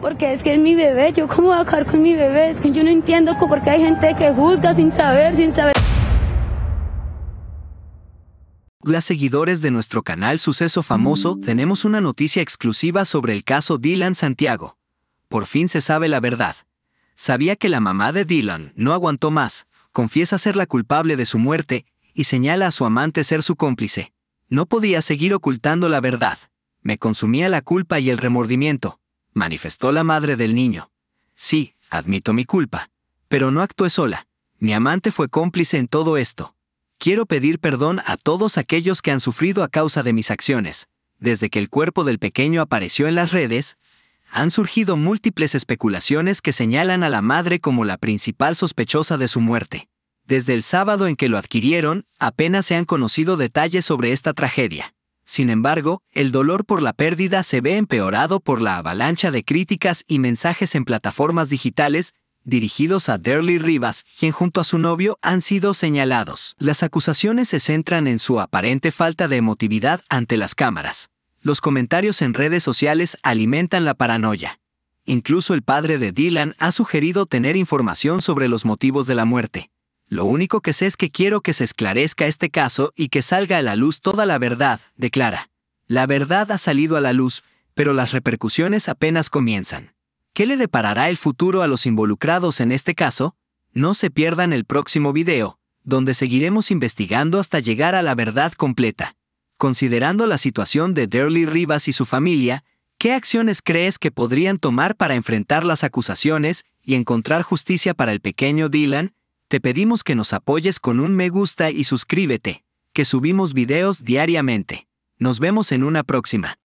Porque es que es mi bebé, yo cómo voy a acabar con mi bebé, es que yo no entiendo por qué hay gente que juzga sin saber, sin saber. Las seguidores de nuestro canal Suceso Famoso tenemos una noticia exclusiva sobre el caso Dylan Santiago. Por fin se sabe la verdad. Sabía que la mamá de Dylan no aguantó más, confiesa ser la culpable de su muerte y señala a su amante ser su cómplice. No podía seguir ocultando la verdad. Me consumía la culpa y el remordimiento, manifestó la madre del niño. Sí, admito mi culpa. Pero no actué sola. Mi amante fue cómplice en todo esto. Quiero pedir perdón a todos aquellos que han sufrido a causa de mis acciones. Desde que el cuerpo del pequeño apareció en las redes, han surgido múltiples especulaciones que señalan a la madre como la principal sospechosa de su muerte. Desde el sábado en que lo adquirieron, apenas se han conocido detalles sobre esta tragedia. Sin embargo, el dolor por la pérdida se ve empeorado por la avalancha de críticas y mensajes en plataformas digitales dirigidos a Derly Rivas, quien junto a su novio han sido señalados. Las acusaciones se centran en su aparente falta de emotividad ante las cámaras. Los comentarios en redes sociales alimentan la paranoia. Incluso el padre de Dylan ha sugerido tener información sobre los motivos de la muerte. Lo único que sé es que quiero que se esclarezca este caso y que salga a la luz toda la verdad, declara. La verdad ha salido a la luz, pero las repercusiones apenas comienzan. ¿Qué le deparará el futuro a los involucrados en este caso? No se pierdan el próximo video, donde seguiremos investigando hasta llegar a la verdad completa. Considerando la situación de Derly Rivas y su familia, ¿qué acciones crees que podrían tomar para enfrentar las acusaciones y encontrar justicia para el pequeño Dylan? Te pedimos que nos apoyes con un me gusta y suscríbete, que subimos videos diariamente. Nos vemos en una próxima.